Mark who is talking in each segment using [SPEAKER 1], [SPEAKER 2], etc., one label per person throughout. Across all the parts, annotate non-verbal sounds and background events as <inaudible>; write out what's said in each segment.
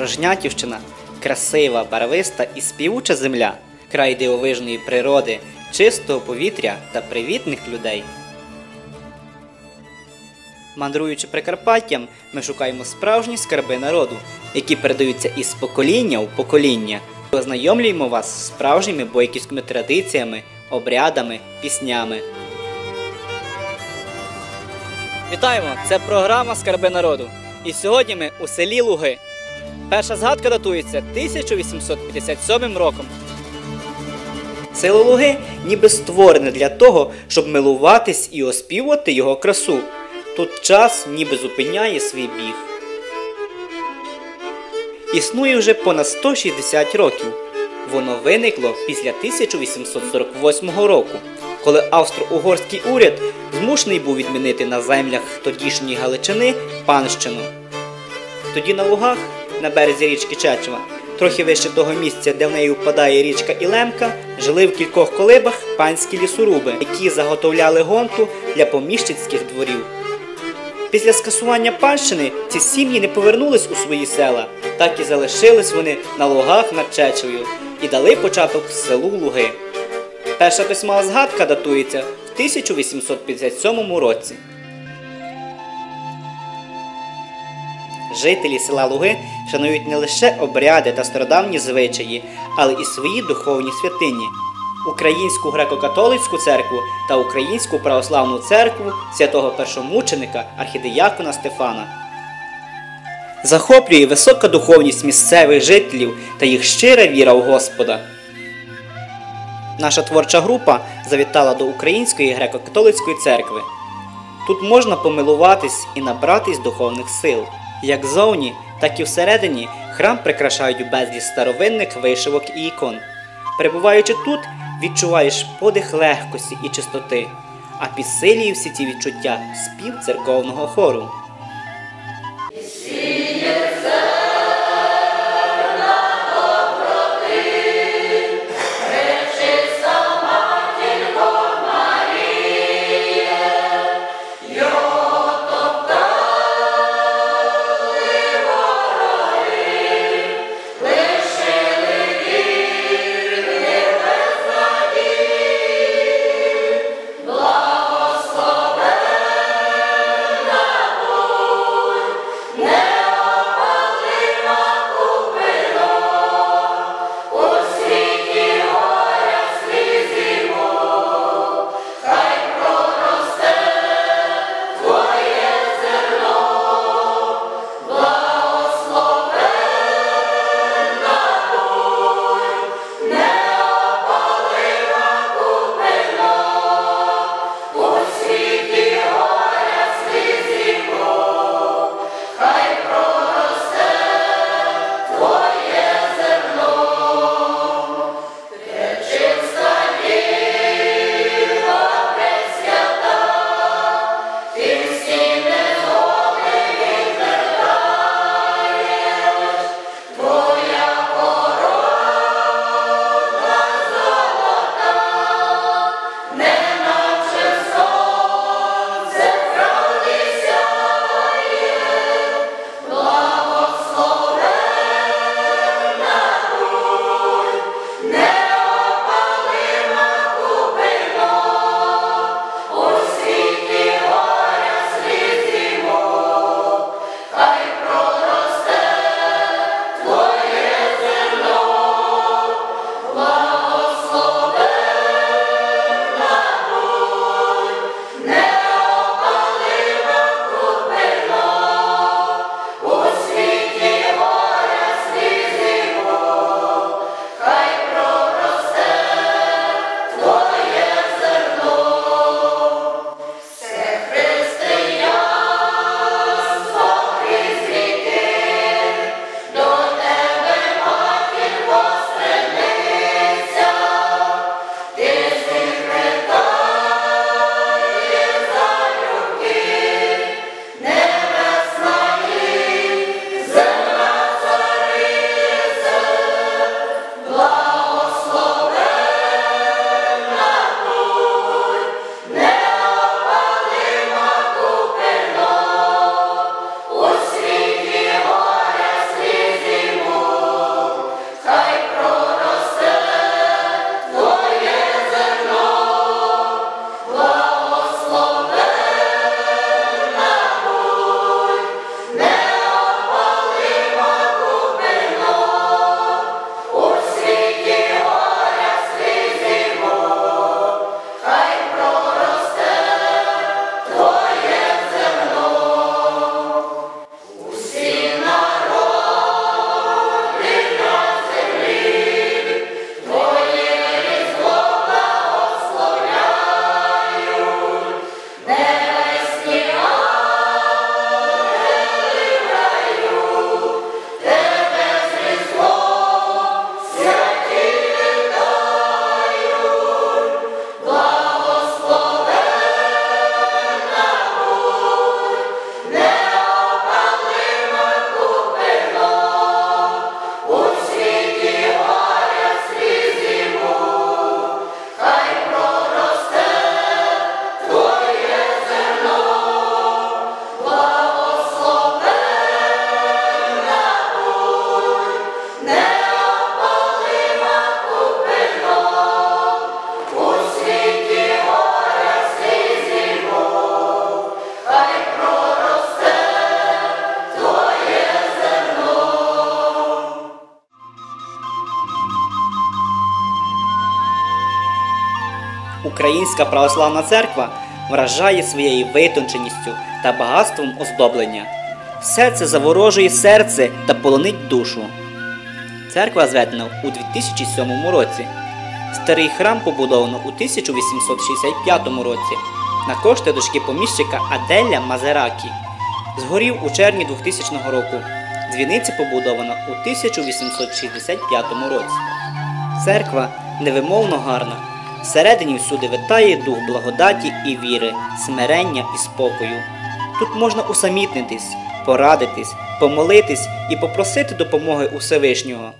[SPEAKER 1] Рожнятівщина красива, барвиста і співуча земля, край дивовижної природи, чистого повітря та привітних людей. Мандруючи Прикарпаттям, ми шукаємо справжні скарби народу, які передаються із покоління в покоління. Ознайомлюємо вас з справжніми бойківськими традиціями, обрядами, піснями. Вітаємо! Це програма Скарби народу. І сьогодні ми у селі Луги. Перша згадка датується 1857 роком. Село Луги ніби створене для того, щоб милуватись і оспівувати його красу. Тут час ніби зупиняє свій біг. Існує вже понад 160 років. Воно виникло після 1848 року, коли австро-угорський уряд змушений був відмінити на землях тодішньої Галичини панщину. Тоді на лугах, на березі річки Чечева, трохи вище того місця, де в неї впадає річка Ілемка, жили в кількох колибах панські лісоруби, які заготовляли гонту для поміщицьких дворів. Після скасування панщини ці сім'ї не повернулись у свої села, так і залишились вони на лугах над Чечевою і дали початок селу Луги. Перша письмова згадка датується в 1857 році. Жителі села Луги шанують не лише обряди та стародавні звичаї, але і свої духовні святині. Українську греко-католицьку церкву та Українську православну церкву святого першомученика архідеякона Стефана. Захоплює висока духовність місцевих жителів та їх щира віра в Господа. Наша творча група завітала до Української греко-католицької церкви. Тут можна помилуватись і набратись духовних сил. Як зовні, так і всередині храм прикрашають безліч старовинних вишивок і ікон. Перебуваючи тут, відчуваєш подих легкості і чистоти, а підсилює всі ці відчуття спів церковного хору. Українська православна церква вражає своєю витонченістю та багатством оздоблення. Все це заворожує серце та полонить душу. Церква зведена у 2007 році. Старий храм побудовано у 1865 році на кошти дочки поміщика Аделя Мазеракі. Згорів у червні 2000 року. Дзвіниця побудована у 1865 році. Церква невимовно гарна. Всередині всюди витає дух благодаті і віри, смирення і спокою. Тут можна усамітнитись, порадитись, помолитись і попросити допомоги у Всевишнього.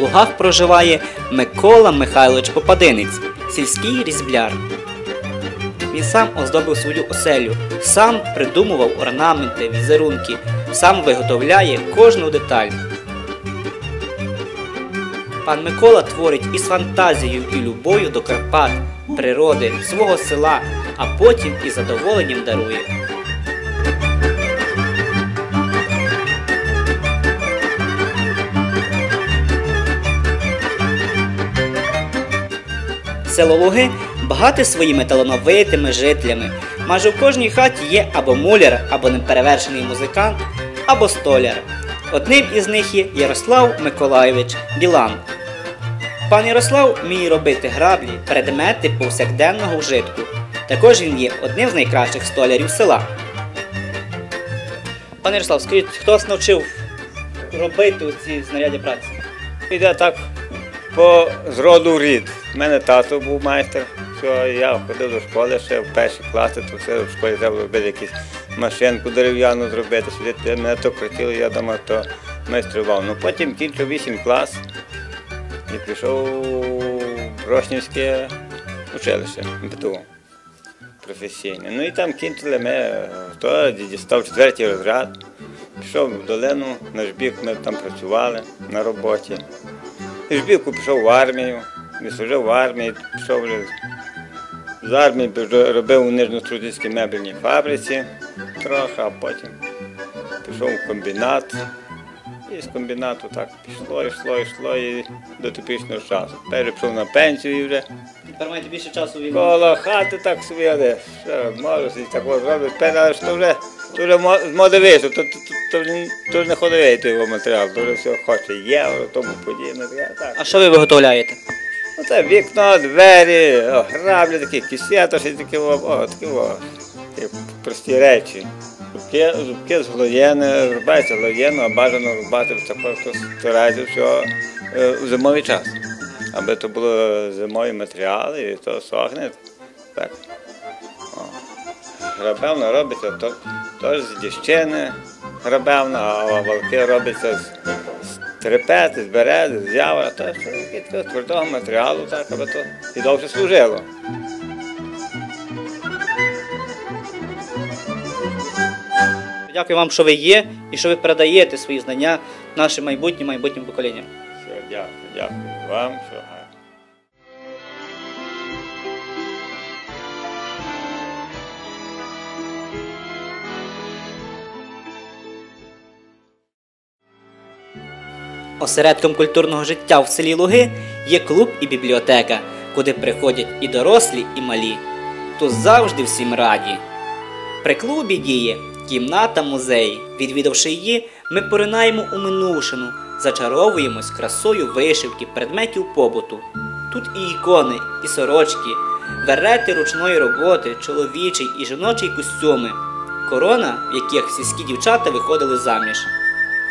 [SPEAKER 1] Лугах проживає Микола Михайлович Попадинець, сільський різбляр. Він сам оздобив свою оселю, сам придумував орнаменти, візерунки, сам виготовляє кожну деталь. Пан Микола творить із фантазією і любов'ю до Карпат, природи, свого села, а потім із задоволенням дарує. Село Луги багате своїми талановитими жителями. Майже в кожній хаті є або муляр, або неперевершений музикант, або столяр. Одним із них є Ярослав Миколайович Білан. Пан Ярослав вміє робити граблі, предмети повсякденного вжитку. Також він є одним з найкращих столярів села. Пане Ярослав, скажіть, хто вас навчив робити ці знаряддя праці?
[SPEAKER 2] Іде так по зроду рід. У мене тато був майстер. Все, я ходив до школи ще в перші класи, то все в школі треба робити якусь машинку дерев'яну зробити. Сюди мене то крутило, я дома то майстрував. Ну потім кінчив 8 клас і пішов в Рошнівське училище МПТУ професійне. Ну і там кінчили ми, то дістав четвертий розряд. Пішов в долину, на жбік ми там працювали на роботі. І жбіку пішов в армію, відслужив в армії, пішов вже з армії, робив у Нижньотрудівській мебельній фабриці трохи, а потім пішов в комбінат. І з комбінату так пішло, йшло, йшло і до теперішнього часу. Тепер пішов на пенсію і вже.
[SPEAKER 1] Тепер маєте більше часу вільного.
[SPEAKER 2] Коло хати так собі, але що, можу собі такого зробити. Але ж то вже, то вже мо- з моди вийшло, то, то, то, то, не ходовий той його матеріал, то вже все хоче євро, тому подібне. Так.
[SPEAKER 1] А що ви виготовляєте?
[SPEAKER 2] Оце вікно, двері, о, граблі такі, кисета, ще такі, о, о, такі, о, такі прості речі. Зубки, зубки з глоєни, рубається глоєну, а бажано рубати в такому разі все е, у зимовий час. Аби то було зимові матеріали, і то сохне. Так. О. Грабевна робиться то, теж з діщини грабевна, а валки робиться з, з трепети, з берези, з явора, то від твердого матеріалу, так, аби то і довше служило.
[SPEAKER 1] Дякую вам, що ви є і що ви передаєте свої знання нашим майбутнім майбутнім поколінням.
[SPEAKER 2] Все, дякую, дякую вам,
[SPEAKER 1] Осередком культурного життя в селі Луги є клуб і бібліотека, куди приходять і дорослі, і малі. Тут завжди всім раді. При клубі діє кімната музей. Відвідавши її, ми поринаємо у минувшину, зачаровуємось красою вишивки, предметів побуту. Тут і ікони, і сорочки, верети ручної роботи, чоловічий і жіночий костюми, корона, в яких сільські дівчата виходили заміж.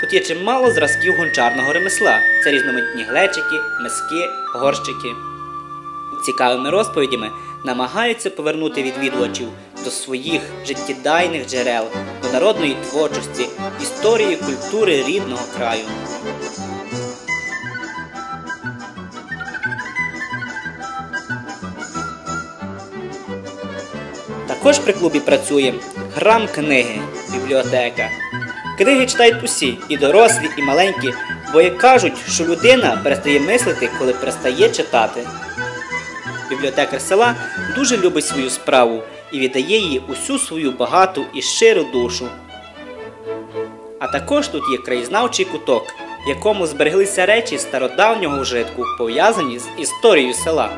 [SPEAKER 1] Тут є чимало зразків гончарного ремесла. Це різноманітні глечики, миски, горщики. Цікавими розповідями намагаються повернути відвідувачів до своїх життєдайних джерел, до народної творчості, історії культури рідного краю. Також при клубі працює храм книги, бібліотека. Книги читають усі, і дорослі, і маленькі, бо як кажуть, що людина перестає мислити, коли перестає читати. Бібліотекар села дуже любить свою справу і віддає їй усю свою багату і щиру душу. А також тут є краєзнавчий куток, в якому збереглися речі стародавнього вжитку, пов'язані з історією села.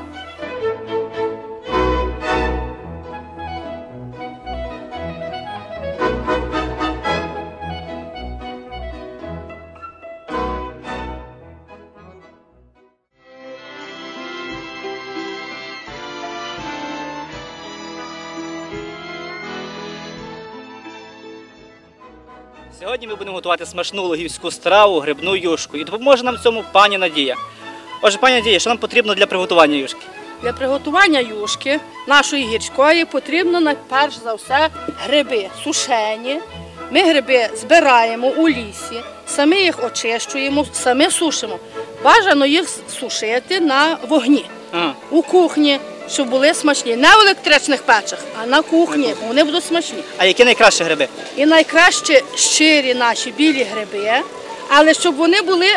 [SPEAKER 1] Сьогодні готувати смачну логівську страву, грибну юшку. І допоможе нам в цьому пані Надія. Отже, пані Надія, що нам потрібно для приготування юшки?
[SPEAKER 3] Для приготування юшки нашої гірської потрібно найперш за все гриби сушені. Ми гриби збираємо у лісі, самі їх очищуємо, самі сушимо. Бажано їх сушити на вогні.
[SPEAKER 4] Ага.
[SPEAKER 3] У кухні, щоб були смачні. Не в електричних печах, а на кухні. Вони будуть смачні.
[SPEAKER 4] А які найкращі гриби?
[SPEAKER 3] І найкраще щирі наші білі гриби, але щоб вони були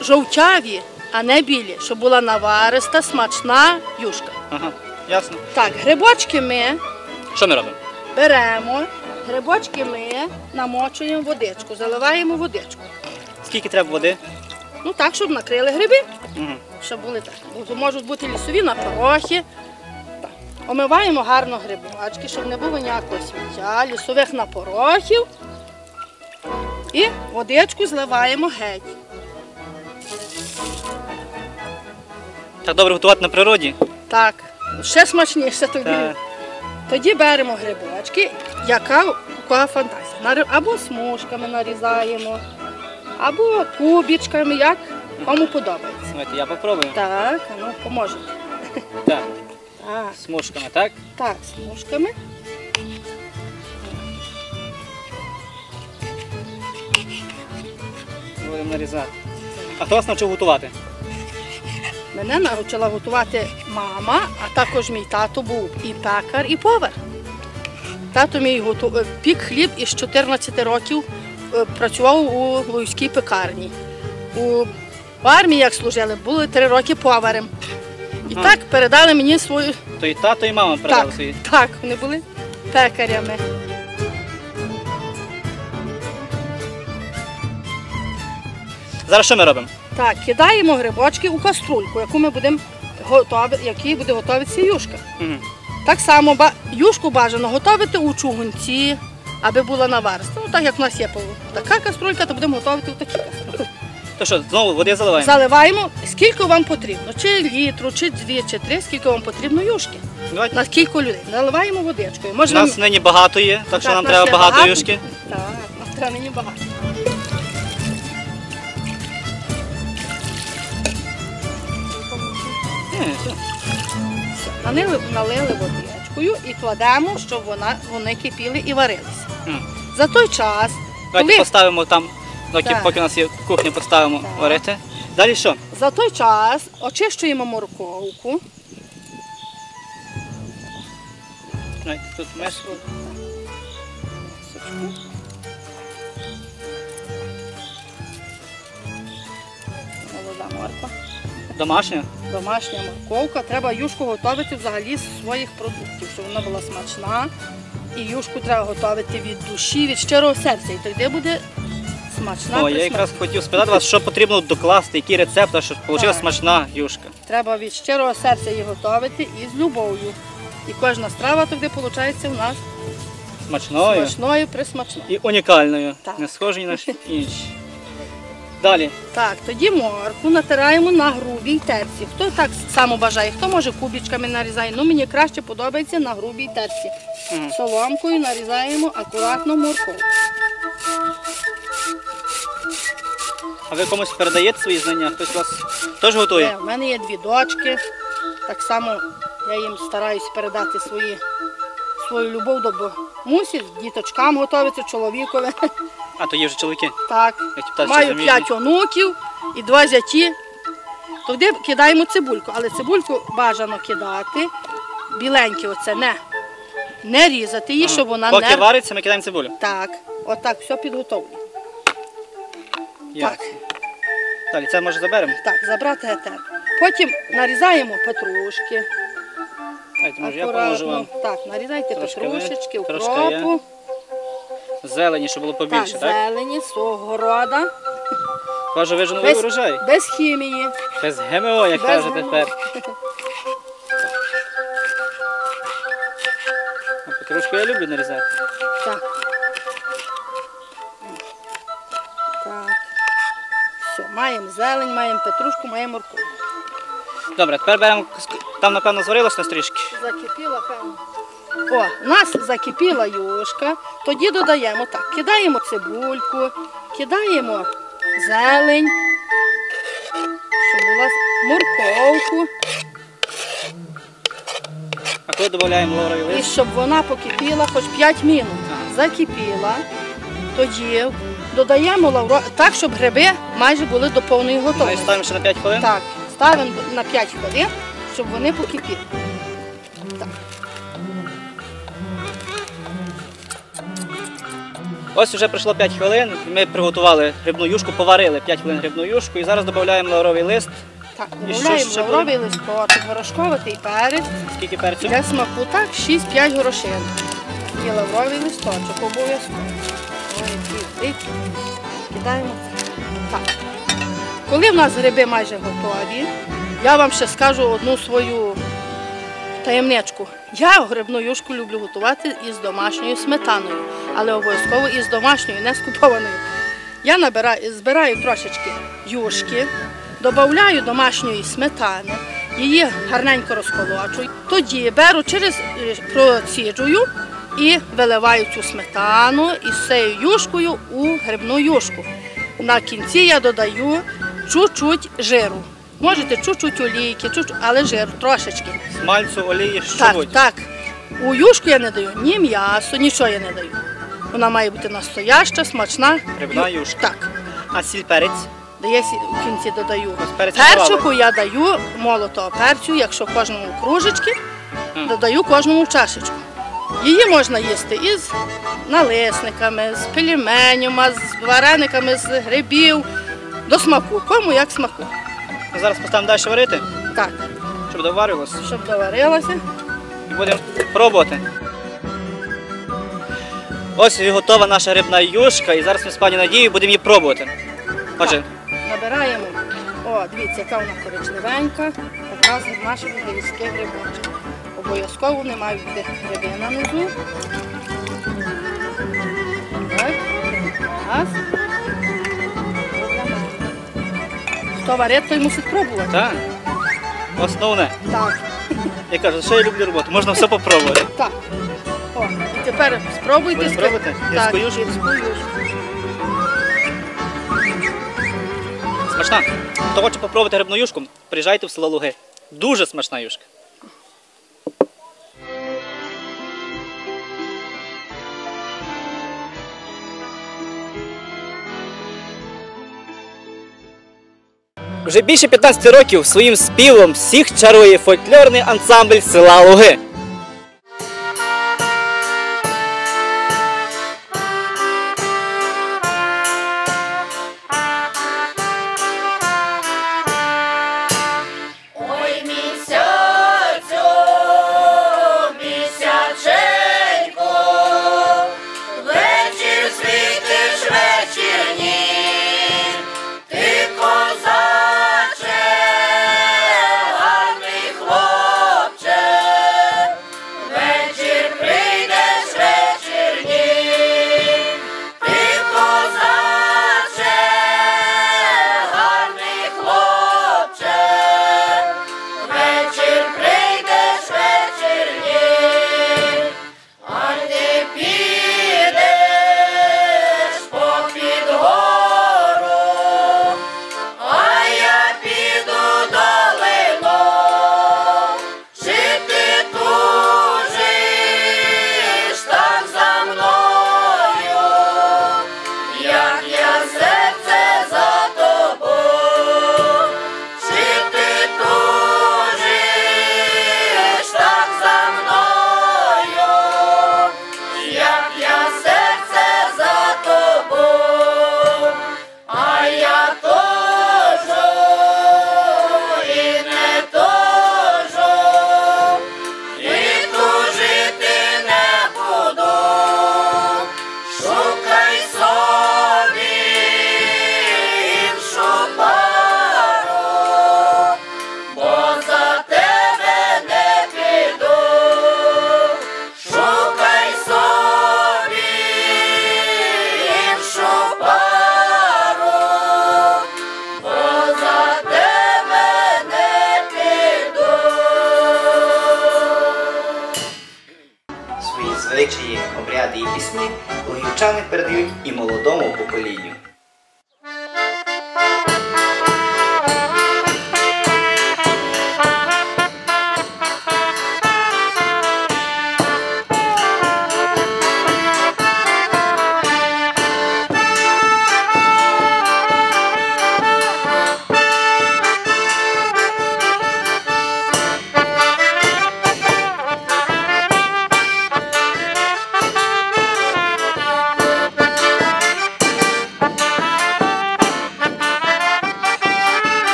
[SPEAKER 3] жовтяві, а не білі, щоб була навариста, смачна юшка.
[SPEAKER 4] Ага, ясно.
[SPEAKER 3] Так, грибочки ми
[SPEAKER 4] Що ми робимо?
[SPEAKER 3] беремо, грибочки ми намочуємо водичку, заливаємо водичку.
[SPEAKER 4] Скільки треба води?
[SPEAKER 3] Ну так, щоб накрили гриби,
[SPEAKER 4] Угу.
[SPEAKER 3] щоб були так. Можуть бути лісові на порохи. Омиваємо гарно грибочки, щоб не було ніякого сміття, лісових напорохів. І водичку зливаємо геть.
[SPEAKER 4] Так добре готувати на природі?
[SPEAKER 3] Так, ще смачніше тоді.
[SPEAKER 4] Так.
[SPEAKER 3] Тоді беремо грибочки, яка кого фантазія. Або смужками нарізаємо, або кубічками, як кому подобається.
[SPEAKER 4] Давайте я попробую.
[SPEAKER 3] Так, ну поможете.
[SPEAKER 4] Так,
[SPEAKER 3] Так,
[SPEAKER 4] смужками, так?
[SPEAKER 3] так, смужками.
[SPEAKER 4] Будемо нарізати. А хто вас навчив готувати?
[SPEAKER 3] Мене навчила готувати мама, а також мій тато був і пекар, і повар. Тато мій готу- е, пік хліб із 14 років е, працював у Луївській пекарні. У армії, як служили, були три роки поварем. І
[SPEAKER 4] А.
[SPEAKER 3] так передали мені свою.
[SPEAKER 4] То і тато, і мама передали
[SPEAKER 3] Так,
[SPEAKER 4] свої.
[SPEAKER 3] так, вони були пекарями.
[SPEAKER 4] Зараз що ми робимо?
[SPEAKER 3] Так, кидаємо грибочки у каструльку, яку ми будемо готові, якій буде готуватися юшка.
[SPEAKER 4] Угу.
[SPEAKER 3] Так само ба- юшку бажано готувати у чугунці, аби була навариста. Ну так як в нас є пол- така каструлька, то будемо готувати у такій каструльці.
[SPEAKER 4] То що, знову води заливаємо?
[SPEAKER 3] Заливаємо, скільки вам потрібно, чи літру, чи дві, чи три, скільки вам потрібно юшки.
[SPEAKER 4] Давайте.
[SPEAKER 3] На скільки людей. Заливаємо водичкою.
[SPEAKER 4] У
[SPEAKER 3] Можна
[SPEAKER 4] нас нині багато є, так що нам
[SPEAKER 3] нас
[SPEAKER 4] треба
[SPEAKER 3] є
[SPEAKER 4] багато юшки.
[SPEAKER 3] Так, нам треба мені багато.
[SPEAKER 4] Ні, все.
[SPEAKER 3] Налили, налили водичкою і кладемо, щоб вона, вони кипіли і варилися.
[SPEAKER 4] Мгм.
[SPEAKER 3] За той час,
[SPEAKER 4] Давайте
[SPEAKER 3] коли
[SPEAKER 4] поставимо там, доки,
[SPEAKER 3] Так.
[SPEAKER 4] поки у нас є кухня, поставимо
[SPEAKER 3] Так.
[SPEAKER 4] варити. Далі що?
[SPEAKER 3] За той час очищуємо морковку.
[SPEAKER 4] Тут меш.
[SPEAKER 3] Молода морква.
[SPEAKER 4] Домашня.
[SPEAKER 3] Домашня морковка. Треба юшку готувати взагалі з своїх продуктів, щоб вона була смачна. І юшку треба готувати від душі, від щирого серця. І тоді буде смачна.
[SPEAKER 4] О, я якраз хотів спитати вас, що потрібно докласти, який рецепт, щоб вийшла
[SPEAKER 3] Так.
[SPEAKER 4] смачна юшка.
[SPEAKER 3] Треба від щирого серця її готувати і з любов'ю. І кожна страва тоді виходить у нас
[SPEAKER 4] Смачною
[SPEAKER 3] смачною, присмачною.
[SPEAKER 4] і унікальною.
[SPEAKER 3] Так.
[SPEAKER 4] Не схожі ні на що <laughs> інші. Далі.
[SPEAKER 3] Так, тоді морку натираємо на грубій терці. Хто так само бажає, хто може кубічками нарізає. Ну мені краще подобається на грубій терці.
[SPEAKER 4] Мгм.
[SPEAKER 3] Соломкою нарізаємо акуратно морковку.
[SPEAKER 4] А ви комусь передаєте свої знання? Хтось вас теж готує?
[SPEAKER 3] Е, У мене є дві дочки. Так само я їм стараюсь передати свої, свою любов до мусі, діточкам готувати, чоловікові.
[SPEAKER 4] А то є вже чоловіки.
[SPEAKER 3] Так. Маю
[SPEAKER 4] заміжні?
[SPEAKER 3] п'ять онуків і два зяті. Тоді кидаємо цибульку, але цибульку бажано кидати. Біленькі оце не, не різати її, щоб вона
[SPEAKER 4] Поки
[SPEAKER 3] не.
[SPEAKER 4] вариться, ми кидаємо цибулю.
[SPEAKER 3] Так, отак, все підготовлено.
[SPEAKER 4] Ясно. Далі це може заберемо.
[SPEAKER 3] Так, забрати гетер. Потім нарізаємо петрушки.
[SPEAKER 4] Давайте, може, я поможу вам.
[SPEAKER 3] Так, нарізайте
[SPEAKER 4] Трошки
[SPEAKER 3] петрушечки, укропу.
[SPEAKER 4] Зелені, щоб було побільше,
[SPEAKER 3] так,
[SPEAKER 4] так?
[SPEAKER 3] зелені, свого города.
[SPEAKER 4] Каже, ви ж новий урожай.
[SPEAKER 3] без хімії.
[SPEAKER 4] Без ГМО, як
[SPEAKER 3] без
[SPEAKER 4] каже
[SPEAKER 3] ГМО.
[SPEAKER 4] тепер. А Петрушку я люблю нарізати.
[SPEAKER 3] Так. Так. Все, маємо зелень, маємо петрушку, маємо морковку.
[SPEAKER 4] Добре, тепер беремо, ск- там, напевно, зварилось на стрічки.
[SPEAKER 3] Закипіла, певно. О, у нас закипіла юшка. Тоді додаємо так, кидаємо цибульку, кидаємо зелень, щоб була морковку.
[SPEAKER 4] А коли додаємо лавровий
[SPEAKER 3] І щоб вона покипіла хоч 5 минут. Закипіла, тоді додаємо лавро так, щоб гриби майже були до повної
[SPEAKER 5] Ну
[SPEAKER 3] готовності.
[SPEAKER 5] ставимо ще на 5 хвилин.
[SPEAKER 3] Так, ставимо на 5 хвилин, щоб вони покипіли.
[SPEAKER 5] Ось вже пройшло 5 хвилин. Ми приготували грибну юшку, поварили 5 хвилин грибну юшку і зараз додаємо лавровий лист.
[SPEAKER 3] Так, додаємо лавровий листочок, горошковатий перець,
[SPEAKER 5] Скільки перцю?
[SPEAKER 3] для смаку так 6-5 горошин. І лавровий листочок обов'язково. Кидаємо. Так. Коли в нас гриби майже готові, я вам ще скажу одну свою таємничку. Я грибну юшку люблю готувати із домашньою сметаною, але обов'язково із домашньою, не з купованою. Я набираю, збираю трошечки юшки, додаю домашньої сметани, її гарненько розколочую. Тоді беру через е, проціджую і виливаю цю сметану із цією юшкою у грибну юшку. На кінці я додаю чуть-чуть жиру. Можете чуть-чуть олійки, чуть але жир трошечки.
[SPEAKER 5] Смальцю, олії, що
[SPEAKER 3] Так,
[SPEAKER 5] будь.
[SPEAKER 3] так. У юшку я не даю ні м'ясо, нічого я не даю. Вона має бути настояща, смачна.
[SPEAKER 5] Грибна
[SPEAKER 3] Ю-
[SPEAKER 5] юшка.
[SPEAKER 3] Так.
[SPEAKER 5] А сіль перець.
[SPEAKER 3] Де я сі- в кінці додаю. Перчику я даю молотого перцю, якщо кожному кружечки,
[SPEAKER 5] Мгм.
[SPEAKER 3] додаю кожному в чашечку. Її можна їсти із налисниками, з пельменями, з варениками, з грибів. До смаку. Кому як смаку.
[SPEAKER 5] Ми зараз поставимо далі варити,
[SPEAKER 3] Так,
[SPEAKER 5] щоб доварилося.
[SPEAKER 3] щоб доварилося.
[SPEAKER 5] І будемо пробувати. Ось і готова наша грибна юшка, і зараз ми з пані Надією будемо її пробувати. Отже,
[SPEAKER 3] Набираємо. О, дивіться, яка вона коричневенька. Якраз наші грибські грибочки. Обов'язково не мають бути гриби на низу. Так. Раз. Хто варить, той мусить пробувати.
[SPEAKER 5] так. Основне.
[SPEAKER 3] Так.
[SPEAKER 5] Я кажу, що я люблю роботу, можна все попробувати.
[SPEAKER 3] Так. О, і тепер спробуйте
[SPEAKER 5] пробувати?
[SPEAKER 3] Так,
[SPEAKER 5] Гірську юшку?
[SPEAKER 3] гірську.
[SPEAKER 5] Смачна. Хто хоче попробувати грибну юшку, приїжджайте в село Луги. Дуже смачна юшка. Вже більше 15 років своїм співом всіх чарує фольклорний ансамбль села Луги.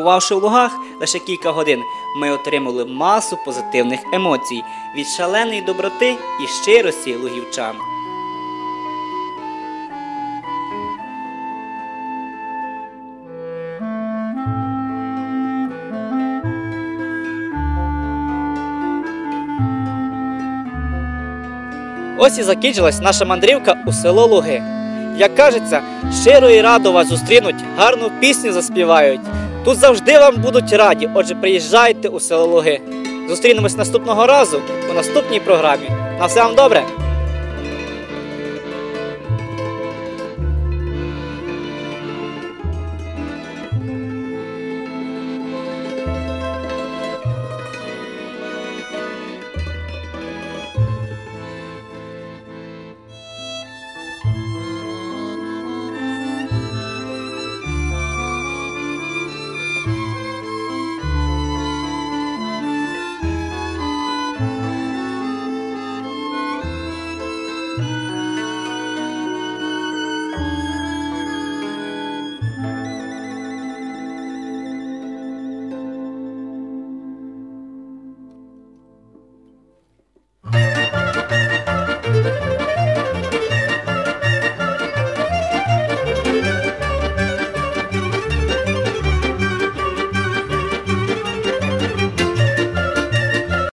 [SPEAKER 4] Побувавши в лугах лише кілька годин, ми отримали масу позитивних емоцій від шаленої доброти і щирості лугівчан. Ось і закінчилась наша мандрівка у село Луги. Як кажеться, щиро і радо вас зустрінуть, гарну пісню заспівають. Тут завжди вам будуть раді, отже, приїжджайте у село Луги. Зустрінемось наступного разу у наступній програмі. На все вам добре!